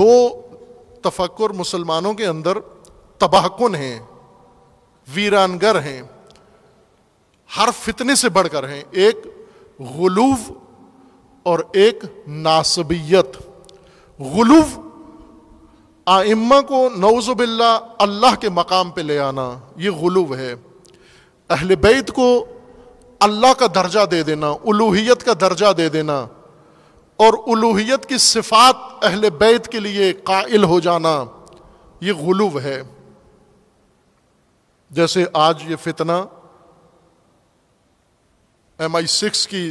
दो तफक्र मुसलमानों के अंदर तबाहकुन हैं, वीरानगर हैं, हर फितने से बढ़कर हैं। एक गुलूव और एक नासबियत। गुलूव आइम्मा को नौजुबिल्ला अल्लाह के मकाम पे ले आना, ये गुलूव है। अहल बैत को अल्लाह का दर्जा दे देना, उलूहियत का दर्जा दे देना और उलूहियत की सिफात अहल बैत के लिए कायल हो जाना, ये गुलूव है। जैसे आज ये फितना एम आई सिक्स की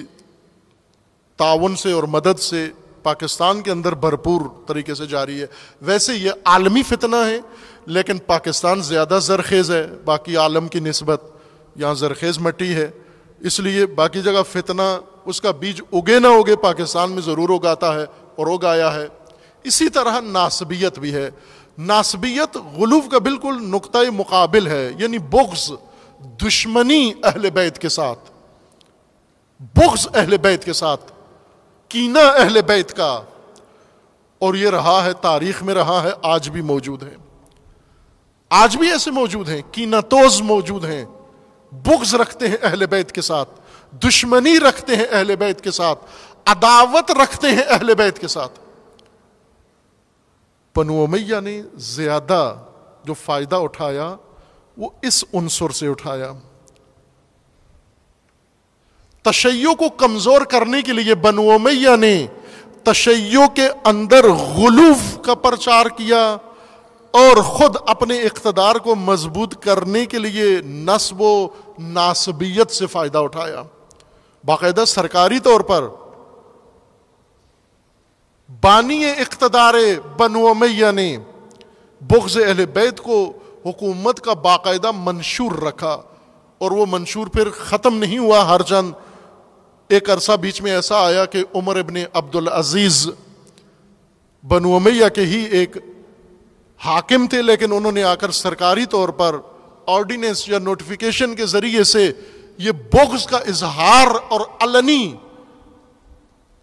ताउन से और मदद से पाकिस्तान के अंदर भरपूर तरीके से जारी है। वैसे ये आलमी फितना है, लेकिन पाकिस्तान ज़्यादा जरखेज़ है, बाकी आलम की नस्बत यहाँ जरखेज़ मट्टी है। इसलिए बाकी जगह फितना उसका बीज उगे ना उगे पाकिस्तान में ज़रूर उगाता है और उगाया है। इसी तरह नासबियत भी है। नासबियत गुलूफ का बिल्कुल नुकता मुकाबिल है, यानी बुग्स दुश्मनी अहल बैत के साथ। बुग्स अहल बैत के साथ, कीना अहल बैत का। और ये रहा है, तारीख में रहा है, आज भी मौजूद है। आज भी ऐसे मौजूद हैं, कीना तोज मौजूद हैं। बुग्स रखते हैं अहल बैत के साथ। दुश्मनी रखते हैं अहल बैत के साथ, अदावत रखते हैं अहल बैत के साथ। पनु मैया ने ज़्यादा जो फ़ायदा उठाया, वो इस उनसुर से उठाया। तशैयों को कमज़ोर करने के लिए बनु मैया ने तशैयों के अंदर गुलूफ का प्रचार किया और खुद अपने इकतदार को मज़बूत करने के लिए नस्ब नासबियत से फ़ायदा उठाया। बाकायदा सरकारी तौर पर बानी इकतदार बनु मैया ने बुग्ज अहल बैत को हुकूमत का बाकायदा मंशूर रखा और वो मंशूर फिर ख़त्म नहीं हुआ। हर चंद एक अरसा बीच में ऐसा आया कि उमर इबन अब्दुल अज़ीज़ बनु उमैया के ही एक हाकिम थे, लेकिन उन्होंने आकर सरकारी तौर पर ऑर्डिनेंस या नोटिफिकेशन के ज़रिए से ये बोग्स का इजहार और अलनी।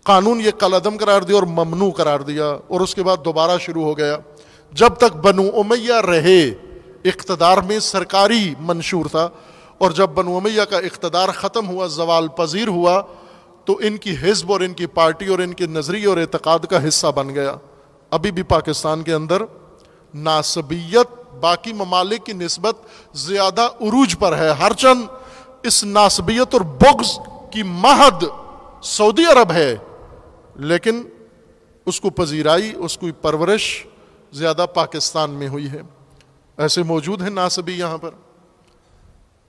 कानून ये कलदम करार दिया और ममनू करार दिया और उसके बाद दोबारा शुरू हो गया। जब तक बनु उमैया रहे, इकतदार में सरकारी मंशूर था और जब बनु उमैया का इकतदार ख़त्म हुआ, जवाल पजीर हुआ तो इनकी हिजब और इनकी पार्टी और इनके नज़रिए और एतक़ाद का हिस्सा बन गया। अभी भी पाकिस्तान के अंदर नासबियत, बाकी ममालिक की नस्बत ज़्यादा उरूज पर है। हर चंद इस नासबियत और बुग्स की महद सऊदी अरब है, लेकिन उसको पजीराई, उसकी परवरिश ज़्यादा पाकिस्तान में हुई है। ऐसे मौजूद हैं नासबी यहाँ पर,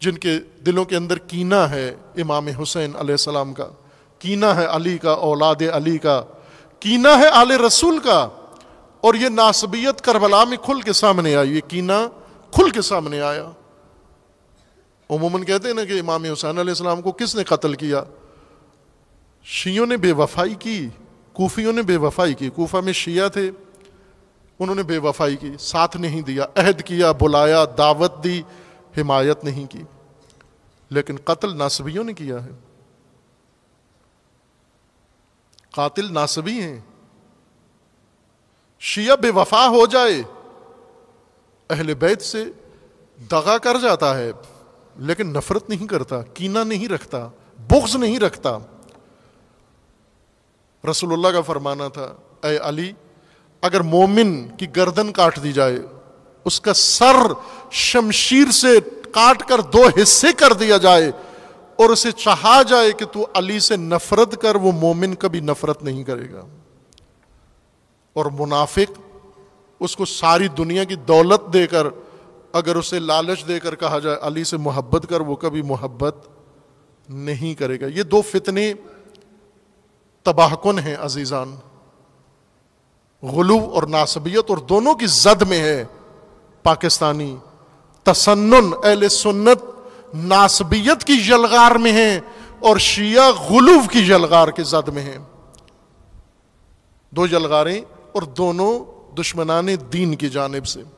जिनके दिलों के अंदर कीना है इमाम हुसैन सलाम का। कीना है अली का, औलाद अली का। कीना है आले रसूल का। और ये नासबियत करबला में खुल के सामने आई, ये कीना खुल के सामने आया। उमूमन कहते हैं ना कि इमाम हुसैन सलाम को किसने कत्ल किया? शियों ने बेवफाई की, कूफियों ने बेवफाई की। कूफा में शिया थे, उन्होंने बेवफाई की, साथ नहीं दिया, अहद किया, बुलाया, दावत दी, हिमायत नहीं की। लेकिन कत्ल नासबियों ने किया है। कातिल नासबी हैं। शिया बेवफा हो जाए, अहल बैत से दगा कर जाता है। लेकिन नफरत नहीं करता, कीना नहीं रखता बुग्ज नहीं रखता। रसूलुल्लाह का फरमाना था ए अली, अगर मोमिन की गर्दन काट दी जाए, उसका सर शमशीर से काट कर दो हिस्से कर दिया जाए, और उसे चाहा जाए कि तू अली से नफरत कर, वो मोमिन कभी नफरत नहीं करेगा। और मुनाफिक उसको सारी दुनिया की दौलत देकर अगर उसे लालच देकर कहा जाए, अली से मोहब्बत कर, वो कभी मोहब्बत नहीं करेगा। ये दो फितने तबाहकुन हैं, अजीजान। गुलू और नासबियत और दोनों की जद में है पाकिस्तानी। तसन्नुन, अहल सुन्नत नासबियत की जलगार में है और शिया गुलूफ की जलगार के जद में है। दो जलगारें और दोनों दुश्मनान दीन की जानब से।